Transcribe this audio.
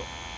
people.